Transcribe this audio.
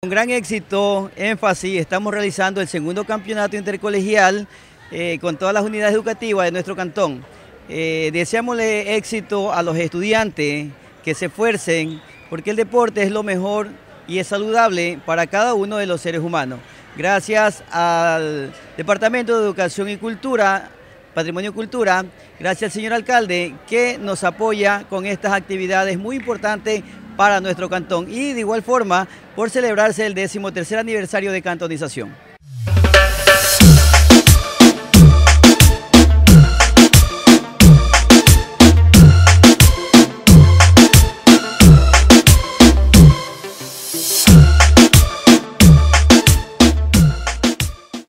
Con gran éxito, énfasis, estamos realizando el segundo campeonato intercolegial eh, con todas las unidades educativas de nuestro cantón. Eh, éxito a los estudiantes que se esfuercen porque el deporte es lo mejor y es saludable para cada uno de los seres humanos. Gracias al Departamento de Educación y Cultura, Patrimonio Cultura, gracias al señor alcalde que nos apoya con estas actividades muy importantes para nuestro cantón y de igual forma por celebrarse el 13 aniversario de cantonización.